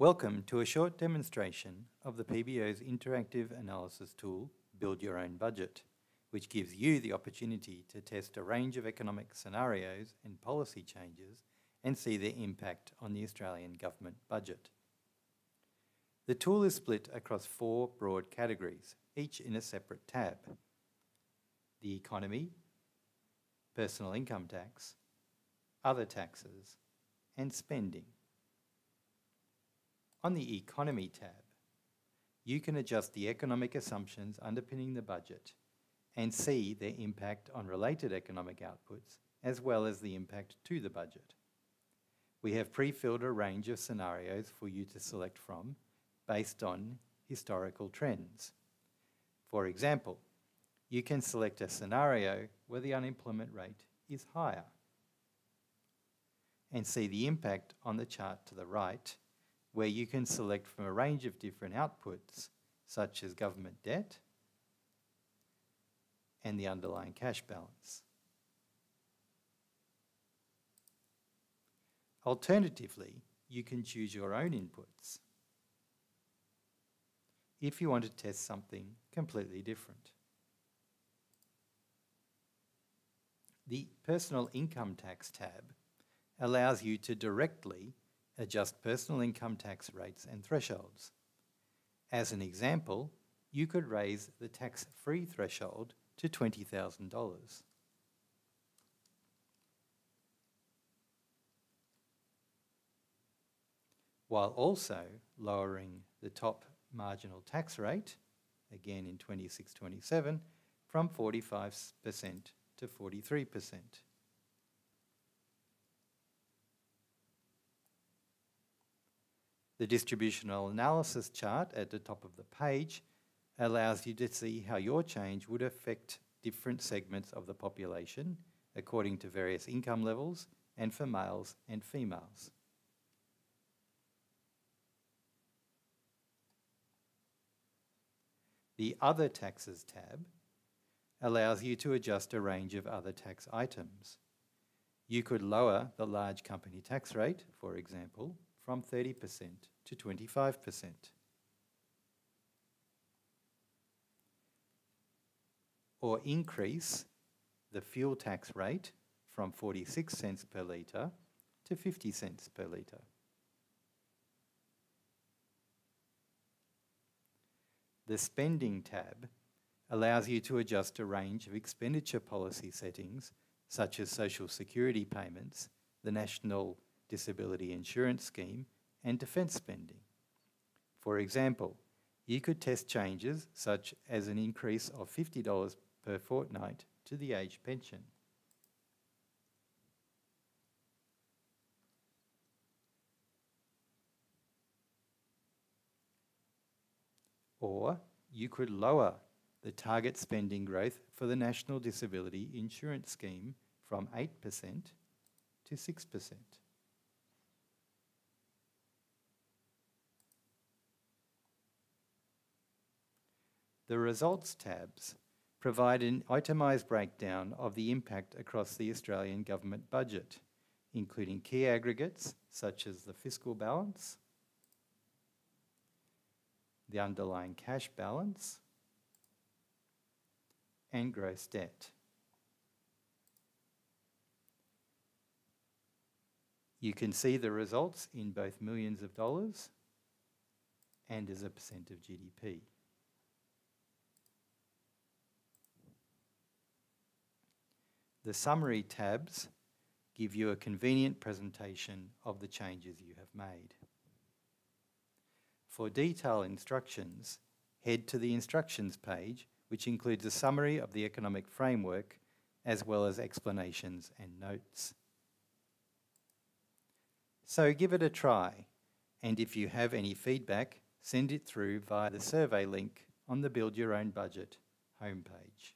Welcome to a short demonstration of the PBO's interactive analysis tool, Build Your Own Budget, which gives you the opportunity to test a range of economic scenarios and policy changes and see their impact on the Australian government budget. The tool is split across four broad categories, each in a separate tab. The economy, personal income tax, other taxes, and spending. On the Economy tab, you can adjust the economic assumptions underpinning the budget and see their impact on related economic outputs as well as the impact to the budget. We have pre-filled a range of scenarios for you to select from based on historical trends. For example, you can select a scenario where the unemployment rate is higher and see the impact on the chart to the right where you can select from a range of different outputs, such as government debt and the underlying cash balance. Alternatively, you can choose your own inputs if you want to test something completely different. The Personal Income Tax tab allows you to directly adjust personal income tax rates and thresholds. As an example, you could raise the tax-free threshold to $20,000. While also lowering the top marginal tax rate, again in 26-27, from 45% to 43%. The distributional analysis chart at the top of the page allows you to see how your change would affect different segments of the population according to various income levels and for males and females. The Other Taxes tab allows you to adjust a range of other tax items. You could lower the large company tax rate, for example, from 30% to 25%. Or increase the fuel tax rate from 46 cents per litre to 50 cents per litre. The Spending tab allows you to adjust a range of expenditure policy settings such as social security payments, the National Disability Insurance Scheme, and defence spending. For example, you could test changes such as an increase of $50 per fortnight to the age pension. Or you could lower the target spending growth for the National Disability Insurance Scheme from 8% to 6%. The Results tabs provide an itemised breakdown of the impact across the Australian government budget, including key aggregates such as the fiscal balance, the underlying cash balance, and gross debt. You can see the results in both millions of dollars and as a percent of GDP. The summary tabs give you a convenient presentation of the changes you have made. For detailed instructions, head to the instructions page, which includes a summary of the economic framework, as well as explanations and notes. So give it a try, and if you have any feedback, send it through via the survey link on the Build Your Own Budget homepage.